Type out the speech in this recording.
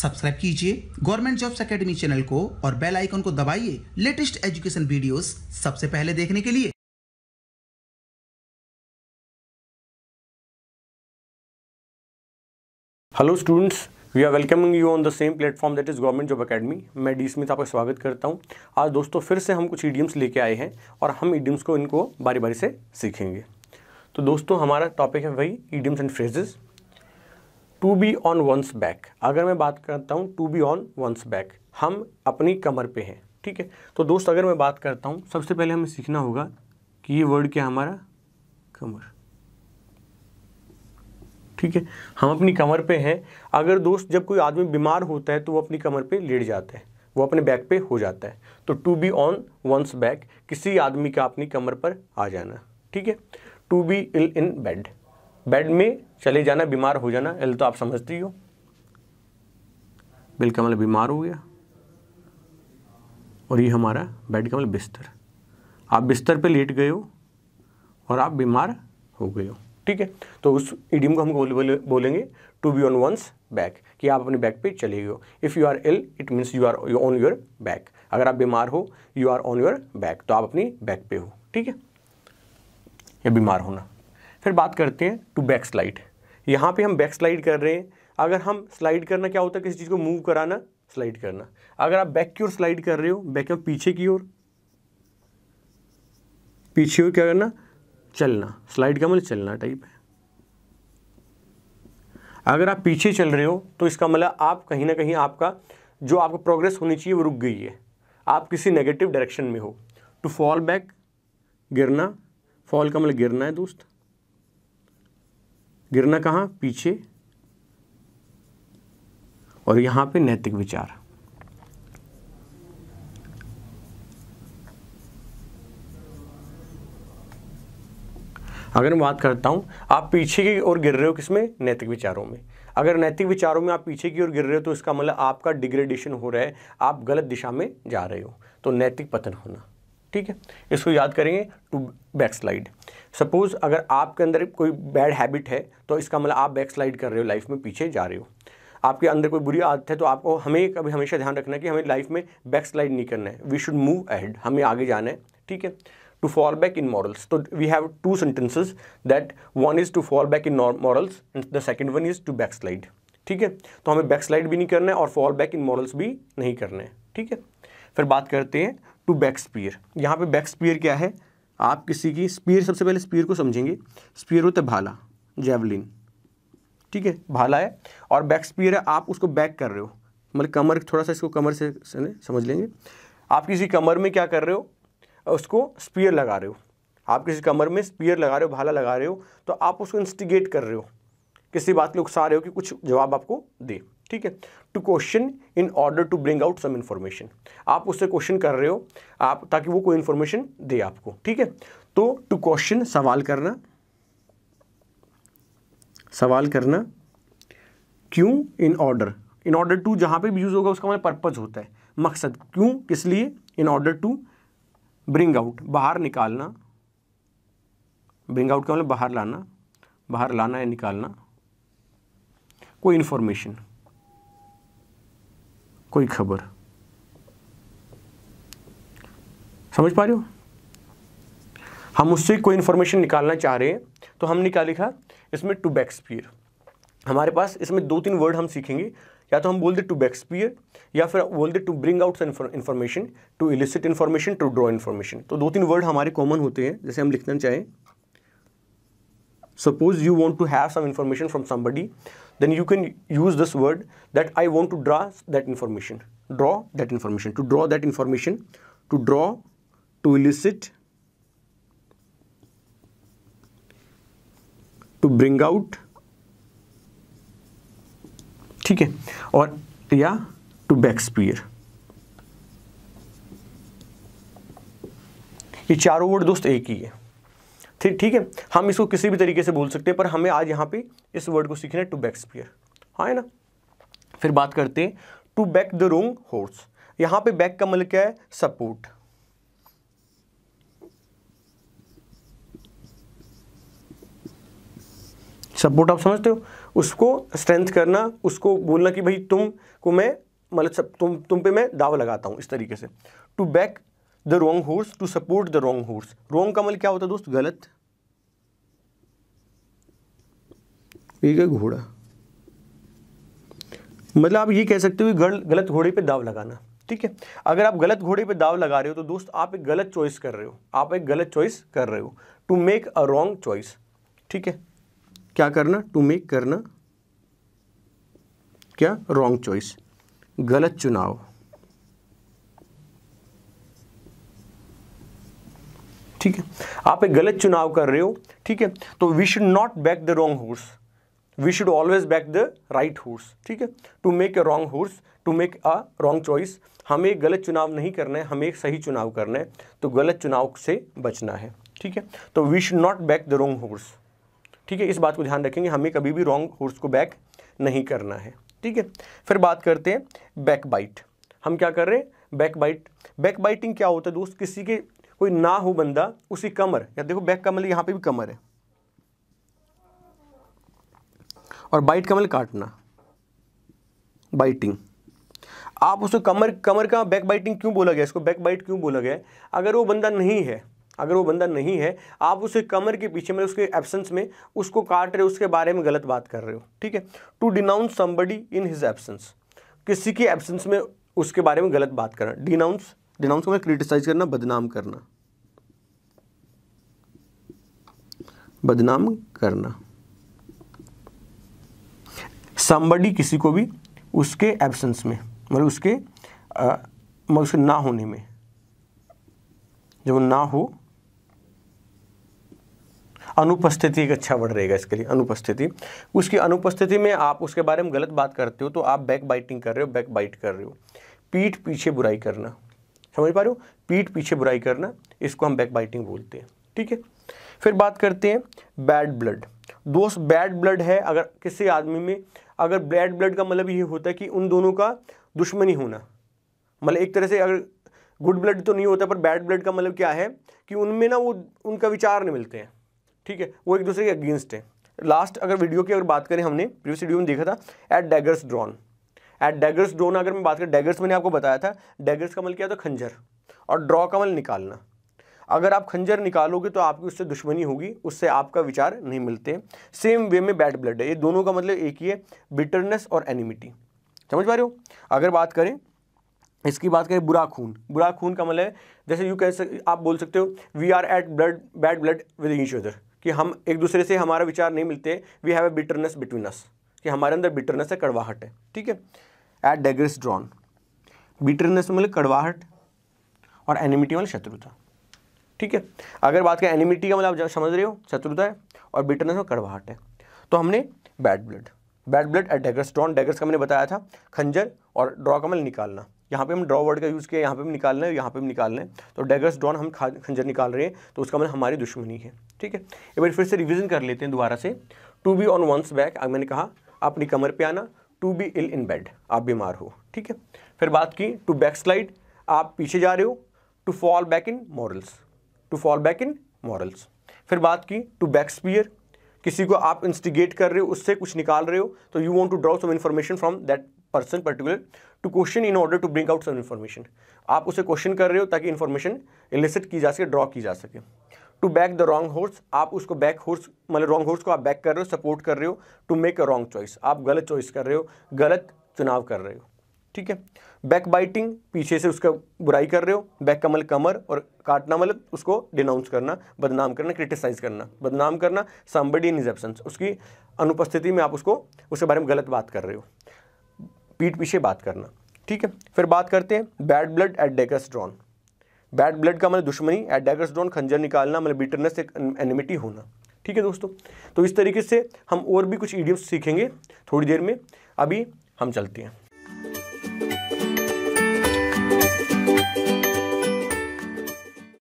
Subscribe कीजिए, government jobs academy channel को और बेल आइकन को दबाइए लेटेस्ट एजुकेशन वीडियोस सबसे पहले देखने के लिए। Hello students we are welcoming you on the same platform that is government job academy मैं डी स्मिथ आपका स्वागत करता हूँ। आज दोस्तों फिर से हम कुछ ईडियम्स लेके आए हैं और हम ईडियम्स को इनको बारी बारी से सीखेंगे। तो दोस्तों हमारा टॉपिक है वही idioms and phrases to be on once back अगर मैं बात करता हूँ to be on once back हम अपनी कमर पे हैं, ठीक है? तो दोस्त, अगर मैं बात करता हूँ, सबसे पहले हमें सीखना होगा कि ये वर्ड क्या हमारा? कमर। ठीक है? हम अपनी कमर पे हैं। अगर दोस्त, जब कोई आदमी बीमार होता है तो वो अपनी कमर पे लेट जाता है। वो अपने बैक पे हो जाता है। तो to be on once back किसी आदमी का अपनी कमर पर आ जाना, ठीक है? To be ill in bed bed में चले जाना बीमार हो जाना इल तो आप समझती हो। बिल का मतलब बीमार हो गया। और ये हमारा बेड का मतलब बिस्तर। आप बिस्तर पे लेट गए हो और आप बीमार हो गए हो। ठीक है तो उस इडियम को हम बोले, बोले, बोलेंगे to be on once back कि आप अपने बैक पे चले गए हो। If you are ill it means you are on your back अगर आप बीमार हो you are on your back तो आप अपनी बैक पे हो। ठीक है? या बीमार होना। फिर बात करते हैं टू बैक स्लाइड यहाँ पे हम बैक स्लाइड कर रहे हैं। अगर हम स्लाइड करना क्या होता है? किसी चीज़ को मूव कराना स्लाइड करना। अगर आप बैक की ओर स्लाइड कर रहे हो बैक की पीछे की ओर, पीछे ओर क्या करना? चलना। स्लाइड का मतलब चलना टाइप है। अगर आप पीछे चल रहे हो तो इसका मतलब आप कहीं ना कहीं आपका, जो आपको प्रोग्रेस होनी चाहिए, वो रुक गई है। आप किसी नेगेटिव डायरेक्शन में हो। टू फॉल बैक गिरना। फॉल का मतलब गिरना है, दोस्त। गिरना कहाँ? पीछे। और यहाँ पे नैतिक विचार। अगर मैं बात करता हूँ, आप पीछे की ओर गिर रहे हो किसमें? नैतिक विचारों में। अगर नैतिक विचारों में आप पीछे की ओर गिर रहे हो तो इसका मतलब आपका डिग्रेडेशन हो रहा है, आप गलत दिशा में जा रहे हो। तो नैतिक पतन होना। ठीक है? इसको याद करेंगे टू बैक स्लाइड सपोज़ अगर आपके अंदर कोई बैड हैबिट है तो इसका मतलब आप बैक स्लाइड कर रहे हो लाइफ में पीछे जा रहे हो। आपके अंदर कोई बुरी आदत है तो आपको हमें कभी हमेशा ध्यान रखना है कि हमें लाइफ में बैक स्लाइड नहीं करना है। वी शुड मूव अहेड हमें आगे जाना है, ठीक है? To fall back in morals तो we have two sentences that one is to fall back in morals and the second one is to back slide ठीक है? तो हमें बैक स्लाइड भी नहीं करना है और फॉल बैक इन मॉरल्स भी नहीं करना है, ठीक है? फिर बात करते हैं टू बैक स्पीयर यहाँ पे बैक स्पीयर क्या है? आप किसी की स्पीयर सबसे पहले स्पीयर को समझेंगे। स्पीयर होता है भाला, जेवलिन। ठीक है, भाला है और बैक स्पीयर है, आप उसको बैक कर रहे हो। मतलब कमर, थोड़ा सा इसको कमर से समझ लेंगे। आप किसी कमर में क्या कर रहे हो? उसको स्पीयर लगा रहे हो। आप किसी कमर में स्पीयर लगा रहे हो, भाला लगा रहे हो तो आप उसको इंस्टिगेट कर रहे हो। किसी बात के उकसा रहे हो कि कुछ जवाब आपको दे। ठीक है? To question in order to bring out some information आप उससे क्वेश्चन कर रहे हो, आप, ताकि वो कोई इन्फॉर्मेशन दे आपको, ठीक है? तो टू क्वेश्चन सवाल करना सवाल करना, क्यों in order in order to जहाँ पे भी यूज़ होगा, उसका मतलब पर्पज होता है। मकसद, क्यों, किस लिए? In order to bring out बाहर निकालना ब्रिंग आउट का मतलब बाहर लाना बाहर लाना या निकालना, कोई इन्फॉर्मेशन कोई खबर? समझ पा रहे हो? हम उससे कोई इन्फॉर्मेशन निकालना चाह रहे हैं तो हमने क्या लिखा? इसमें टू बैक्सपियर हमारे पास इसमें दो तीन वर्ड हम सीखेंगे। या तो हम बोल दे टू बैक्सपियर या फिर बोल दे to bring out information to elicit information to draw information तो दो तीन वर्ड हमारे कॉमन होते हैं, जैसे हम लिखना चाहें। Suppose you want to have some information from somebody then you can use this word that I want to draw that information. Draw that information. To draw that information, to draw, to elicit, to bring out, ठीक है और या to बैक्सपियर ये चारों word दोस्त एक ही है ठीक ठीक है? हम इसको किसी भी तरीके से बोल सकते हैं, पर हमें आज यहाँ पे इस वर्ड को सीखना है टू बैक्सपियर हाँ है ना? फिर बात करते हैं to back the wrong horse यहाँ पे बैक का मतलब क्या है? सपोर्ट सपोर्ट आप समझते हो? उसको स्ट्रेंथ करना, उसको बोलना कि भाई तुम को मैं मतलब तुम तुम पे मैं दाव लगाता हूँ, इस तरीके से। To back the wrong horse to support the wrong horse wrong का मतलब क्या होता है दोस्त? गलत। एक है घोड़ा? मतलब आप ये कह सकते हो कि गलत घोड़े पे दाव लगाना। ठीक है? अगर आप गलत घोड़े पे दाव लगा रहे हो तो दोस्त आप एक गलत चॉइस कर रहे हो। आप एक गलत चॉइस कर रहे हो। To make a wrong choice ठीक है? क्या करना? टू मेक करना। क्या? रॉन्ग चॉइस गलत चुनाव। ठीक है? आप एक गलत चुनाव कर रहे हो, ठीक है? तो we should not back the wrong horse we should always back the right horse ठीक है? To make a wrong horse to make a wrong choice हमें गलत चुनाव नहीं करना है, हमें एक सही चुनाव करना है तो गलत चुनाव से बचना है, ठीक है? तो we should not back the wrong horse ठीक है? इस बात को ध्यान रखेंगे, हमें कभी भी रॉन्ग होर्स को बैक नहीं करना है, ठीक है? फिर बात करते हैं बैक बाइट हम क्या कर रहे हैं? बैक बाइट बैक बाइटिंग क्या होता है दोस्त? किसी के कोई ना हो बंदा, उसी कमर। या देखो बैक कमल यहाँ पे भी कमर है। और बाइट कमल काटना। बाइटिंग। आप उसको कमर कमर का बैक बाइटिंग क्यों बोला गया? इसको बैक बाइट क्यों बोला गया? अगर वो बंदा नहीं है, अगर वो बंदा नहीं है, आप उसे कमर के पीछे में, उसके एब्सेंस में, उसको काट रहे हो, उसके बारे में गलत बात कर रहे हो, ठीक है? To denounce somebody in his absence किसी के एब्सेंस में उसके बारे में गलत बात करना। डिनाउंस डिनाउंस को क्रिटिसाइज करना, बदनाम करना। बदनाम करना। समबडी किसी को भी उसके एब्सेंस में मतलब उसके मतलब उसके ना होने में, जब ना हो, अनुपस्थिति एक अच्छा वर्ड रहेगा इसके लिए, अनुपस्थिति। उसकी अनुपस्थिति में आप उसके बारे में गलत बात करते हो तो आप बैक बाइटिंग कर रहे हो बैक बाइट कर रहे हो। पीठ पीछे बुराई करना। समझ पा रहे हो? पीठ पीछे बुराई करना, इसको हम बैक बाइटिंग बोलते हैं, ठीक है? फिर बात करते हैं बैड ब्लड दोस्त बैड ब्लड है अगर किसी आदमी में, अगर बैड ब्लड का मतलब ये होता है कि उन दोनों का दुश्मनी होना। मतलब एक तरह से अगर गुड ब्लड तो नहीं होता, पर बैड ब्लड का मतलब क्या है कि उनमें ना वो, उनका विचार नहीं मिलते हैं, ठीक है? वो एक दूसरे के अगेंस्ट है। लास्ट अगर वीडियो की अगर बात करें हमने प्रीवियस वीडियो में देखा था at daggers drawn at daggers drawn अगर मैं बात करें डैगर्स मैंने आपको बताया था डैगर्स का मल क्या था खंजर, और ड्रॉ का मल निकालना। अगर आप खंजर निकालोगे तो आपकी उससे दुश्मनी होगी, उससे आपका विचार नहीं मिलते। सेम वे में बैड ब्लड है, ये दोनों का मतलब एक ही है बिटरनेस और एनिमिटी समझ पा रहे हो? अगर बात करें, इसकी बात करें बुरा खून। बुरा खून का मतलब जैसे यू कह सकते आप बोल सकते हो we are at blood bad blood with each other कि हम एक दूसरे से हमारा विचार नहीं मिलते we have a bitterness between us कि हमारे अंदर बिटरनेस है, कड़वाहट है। ठीक है? एट डेगरिस ड्रॉन बिटरनेस मतलब कड़वाहट और एनिमिटी मतलब शत्रुता। ठीक है? अगर बात करें एनिमिटी का मतलब आप समझ रहे हो, शत्रुता है और बिटरनेस में कड़वाहट है। तो हमने bad blood bad blood at daggers drawn daggers का मैंने बताया था, खंजर और ड्रॉ का मतलब निकालना। यहाँ पे हम ड्रॉ वर्ड का यूज़ किया, यहाँ पे भी निकालना है, यहाँ पे भी निकालना है। तो डेगर्स ड्रॉन हम खंजर निकाल रहे हैं तो उसका मतलब हमारी दुश्मनी है। ठीक है? एक बार फिर से रिविजन कर लेते हैं दोबारा से। To be on once back मैंने कहा, अपनी कमर पे आना to be ill in bed आप बीमार हो, ठीक है? फिर बात की टू बैक स्लाइड आप पीछे जा रहे हो to fall back in morals to fall back in morals फिर बात की टू बैक स्पीयर किसी को आप इंस्टिगेट कर रहे हो, उससे कुछ निकाल रहे हो तो you want to draw some information from that person particular to question in order to bring out some information आप उसे क्वेश्चन कर रहे हो ताकि इन्फॉर्मेशन इलिसिट की जा सके ड्रॉ की जा सके। To back the wrong horse आप उसको बैक होर्स मतलब रॉन्ग हॉर्स को आप बैक कर रहे हो सपोर्ट कर रहे हो to make a wrong choice आप गलत चॉइस कर रहे हो, गलत चुनाव कर रहे हो, ठीक है? बैक बाइटिंग पीछे से उसका बुराई कर रहे हो बैक कमल कमर और काटना मतलब उसको डिनाउंस करना, बदनाम करना क्रिटिसाइज करना, बदनाम करना समबडी इन इज़ उसकी अनुपस्थिति में आप उसको, उसके बारे में गलत बात कर रहे हो, पीठ पीछे बात करना, ठीक है? फिर बात करते हैं bad blood at daggers drawn bad blood का मतलब दुश्मनी एट डैगर्स ड्रॉन खंजर निकालना मतलब बिटरनेस एक एनिमिटी होना। ठीक है दोस्तों? तो इस तरीके से हम और भी कुछ ईडियम्स सीखेंगे थोड़ी देर में। अभी हम चलते हैं।